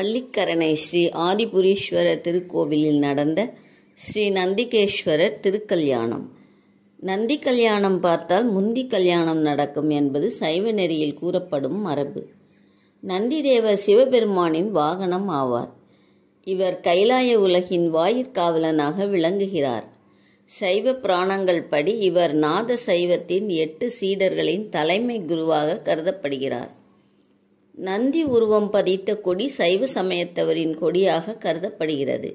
பள்ளிக்கரணை ஸ்ரீ ஆதிபுரீஸ்வரர் திருக்கோவிலில் நடந்த ஸ்ரீ நந்திகேஸ்வரர் திருக்கல்யாணம். நந்தி கல்யாணம் பார்த்தால் முந்தி கல்யாணம் நடக்கும் என்பது சைவ நெறியில் கூறப்படும் மரபு. நந்திதேவர் சிவபெருமானின் வாகனம் ஆவார். இவர் கைலாய உலகின் வாயிற்காவலனாக விளங்குகிறார். சைவ புராணங்கள் படி இவர் நாத சைவத்தின் எட்டு சீடர்களின் தலைமை குருவாக கருதப்படுகிறார். நந்தி உருவம் பதித்த கொடி சைவ சமயத்தவரின் கொடியாக கருதப்படுகிறது.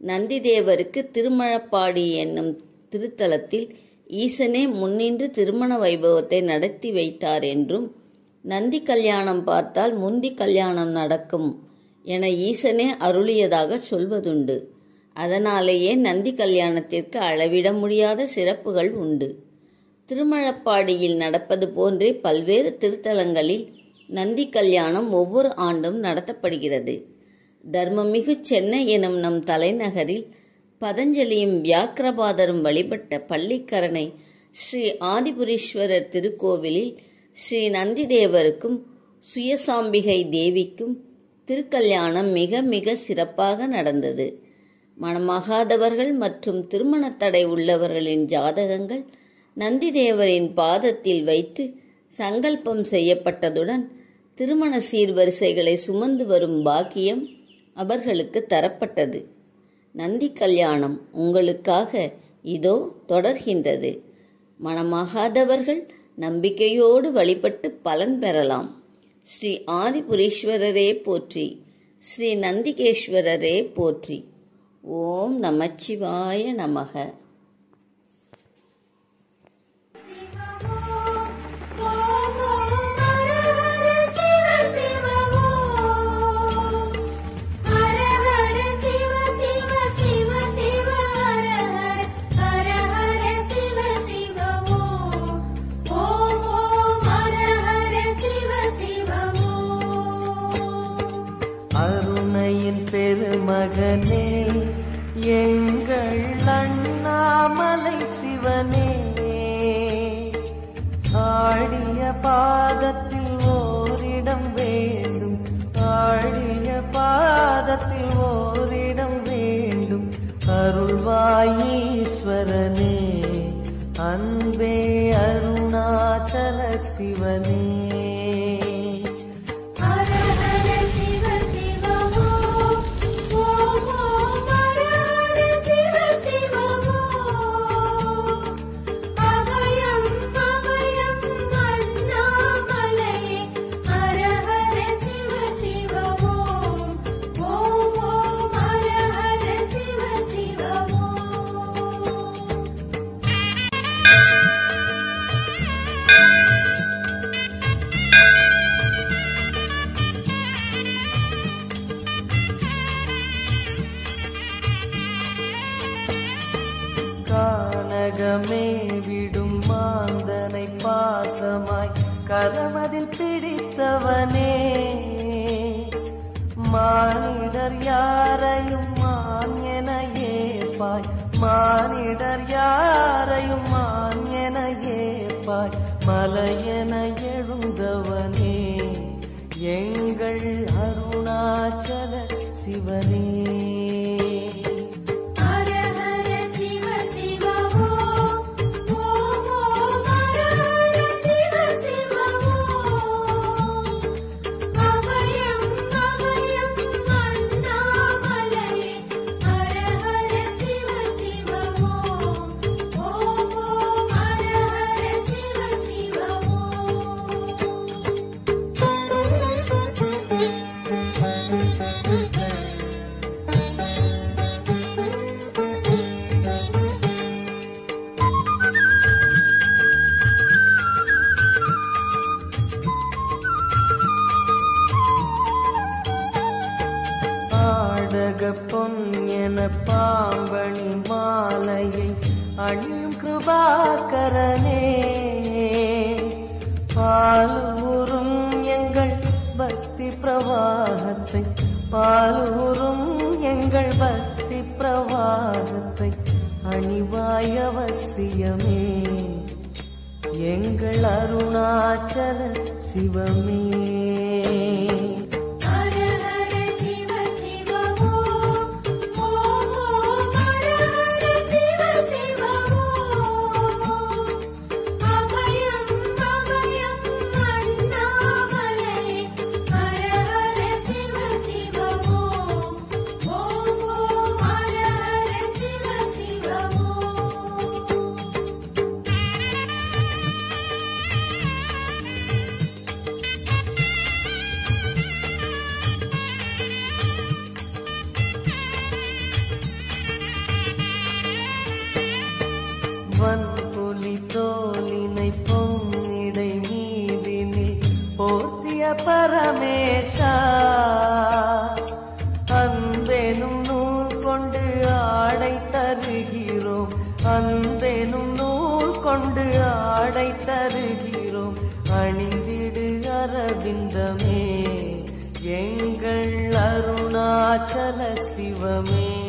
நந்திதேவருக்கு திருமழப்பாடி என்னும் திருத்தலத்தில் ஈசனே முன்னின்று திருமண வைபவத்தை நடத்தி வைத்தார் என்றும் நந்தி கல்யாணம் பார்த்தால் முந்தி கல்யாணம் நடக்கும் என ஈசனே அருளியதாக சொல்வதுண்டு. அதனாலேயே நந்தி கல்யாணத்திற்கு அளவிட முடியாத சிறப்புகள் உண்டு. திருமழப்பாடியில் நடப்பது போன்றே பல்வேறு திருத்தலங்களில் நந்தி கல்யாணம் ஒவ்வொரு ஆண்டும் நடத்தப்படுகிறது. தர்மமிகு சென்னை எனும் நம் தலைநகரில் பதஞ்சலியும் வியாக்கிரபாதரும் வழிபட்ட பள்ளிக்கரணை ஸ்ரீ ஆதிபுரீஸ்வரர் திருக்கோவிலில் ஸ்ரீ நந்திதேவருக்கும் சுயசாம்பிகை தேவிக்கும் திருக்கல்யாணம் மிக மிக சிறப்பாக நடந்தது. மணமாகாதவர்கள் மற்றும் திருமணத் தடை உள்ளவர்களின் ஜாதகங்கள் நந்திதேவரின் பாதத்தில் வைத்து சங்கல்பம் செய்யப்பட்டதுடன் திருமண சீர்வரிசைகளை சுமந்து வரும் பாக்கியம் அவர்களுக்கு தரப்பட்டது. நந்தி கல்யாணம் உங்களுக்காக இதோ தொடர்கின்றது. மனமாகாதவர்கள் நம்பிக்கையோடு வழிபட்டு பலன் பெறலாம். ஸ்ரீ ஆதிபுரீஸ்வரரே போற்றி. ஸ்ரீ நந்திகேஸ்வரரே போற்றி. ஓம் நமச்சிவாய நமக. பாதத்தில் ஓரிடம் வேண்டும். ஆடிய பாதத்தில் ஓரிடம் வேண்டும். அருள்வாயீஸ்வரனே அன்பே அருணாச்சல சிவனே. பாசமாய் கரமதில் பிடித்தவனே. மானிடர் யாரையும் மான் என ஏப்பாய் மானிடர் யாரையும் மான் என ஏப்பாய் மலையென எழுந்தவனே. எங்கள் அருணாச்சல சிவனே. பாம்பணி மாலையை அணியும் கிருபாகரனே. பாலூரும் எங்கள் பக்தி பிரவாகத்தை பாலூரும் எங்கள் பக்தி பிரவாகத்தை அணிவாய் அவசியமே. எங்கள் அருணாச்சல சிவமே. எங்கள் அருணாச்சல சிவமே.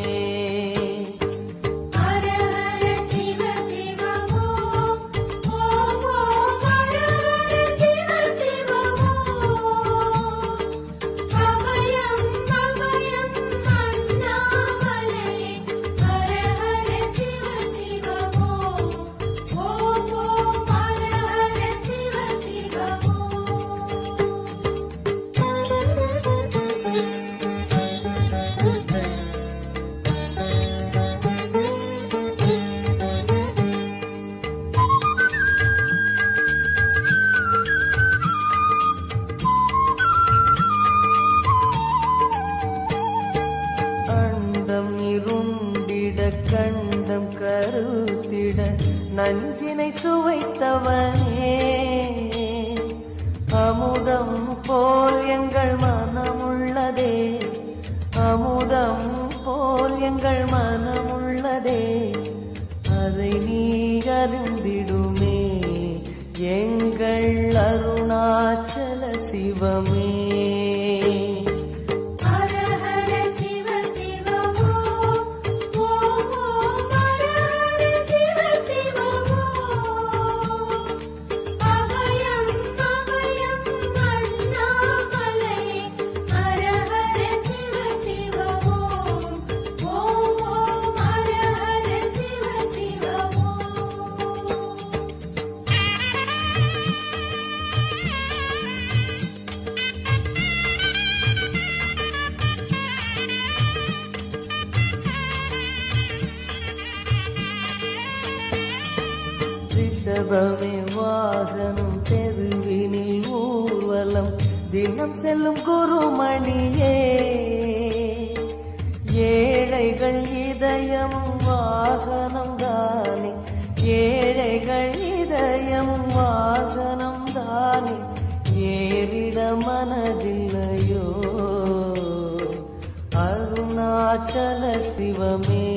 them. செல்லும் குருமணியே. ஏழைகள் இதயம் வாகனம் தானே. ஏழைகள் இதயம் வாகனம் தானே. ஏறிட மனதில்லையோ. அருணாச்சல சிவமே.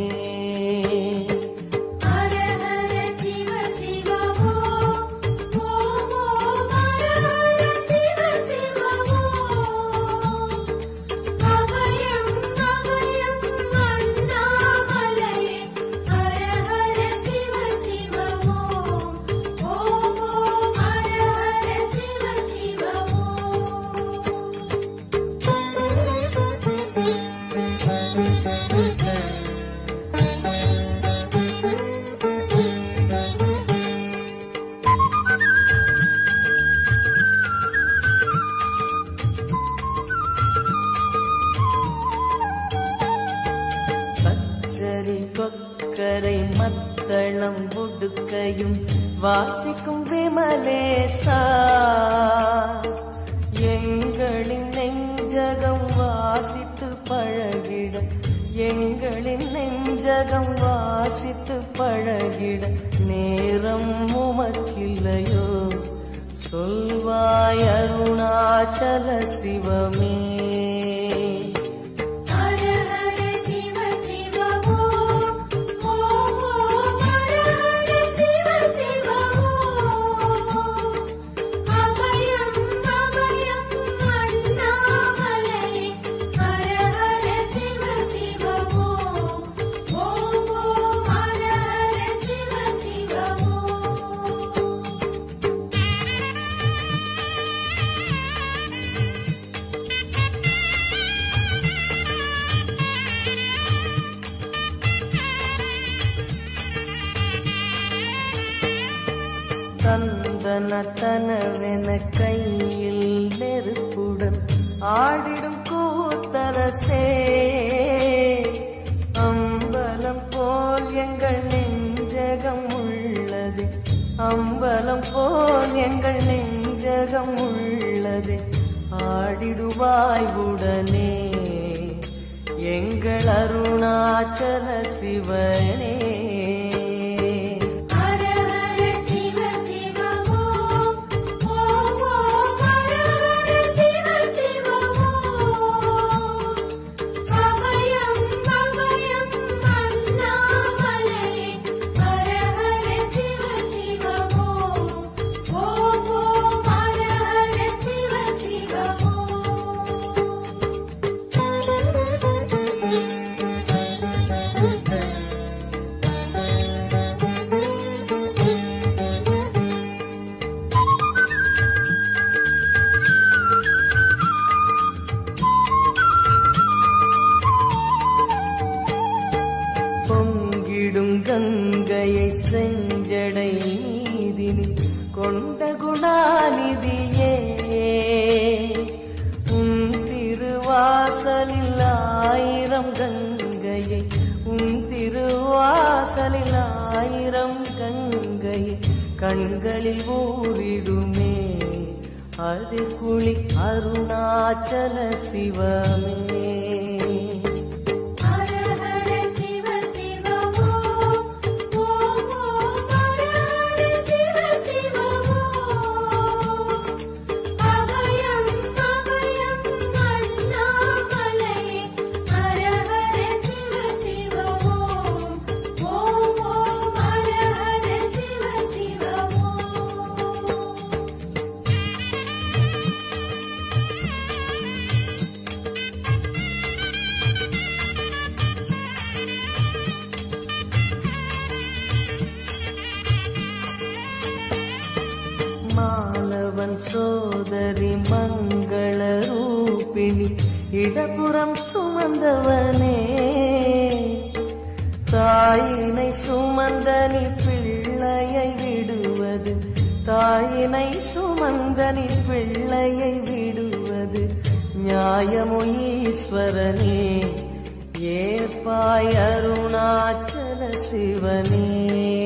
மஞ்சரி கொக்கரை மத்தளம் புடுக்கையும் வாசிக்கும் விமலேசா எங்களின் நெஞ்சகம் வாசித்து பழகிட எங்களின் நெஞ்சகம் வாசித்து பழகிட நேரம் உமக்கில்லையோ. சொல்வாய் அருணாச்சல சிவமே. சந்தன தனவென கையில் நெருப்புடன் ஆடிடும் கூத்தரசே. அம்பலம் போல் எங்கள் நெஞ்சகம் உள்ளது. அம்பலம் போல் எங்கள் நெஞ்சகம் உள்ளது. ஆடிடுவாய் உடனே. எங்கள் அருணாச்சல சிவனே. கங்கையை கண்களில் ஊரிடுமே அது குளி அருணாச்சல சிவமே. ரூபிணி இடப்புறம் சுமந்தவனே. தாயினை சுமந்தனி பிள்ளையை விடுவது தாயினை சுமந்தனி பிள்ளையை விடுவது நியாயமோ ஈஸ்வரனே. ஏற்பாய் அருணாச்சல சிவனே.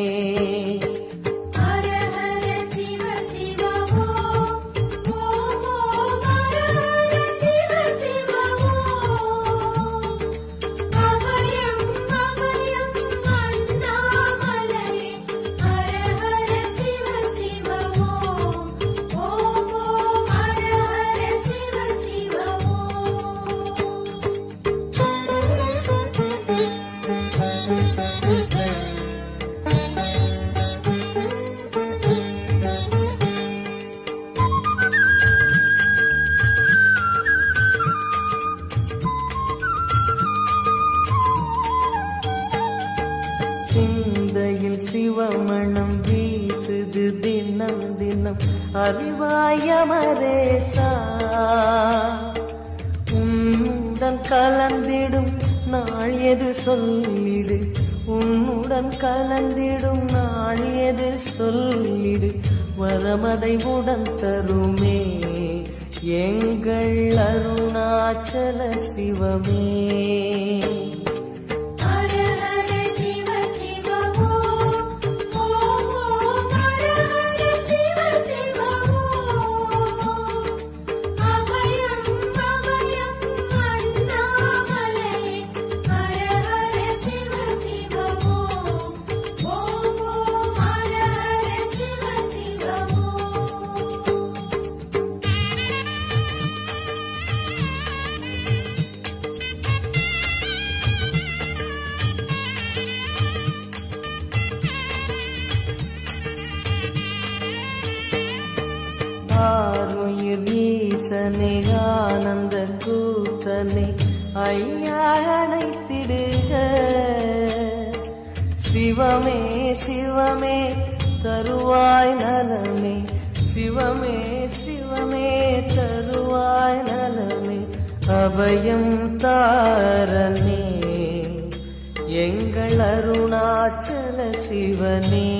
அறிவாயமரேசா உன்னுடன் கலந்திடும் நாள் எது சொல்லிடு. உன்னுடன் கலந்திடும் நாள் எது சொல்லிடு. வரமதை உடன் தருமே. எங்கள் அருணாச்சல சிவமே. ஐயா அழைத்திடுக சிவமே சிவமே தருவாய் நலமே. சிவமே சிவமே தருவாய் நலமே. அபயம் தாரணே. எங்கள் அருணாச்சல சிவனே.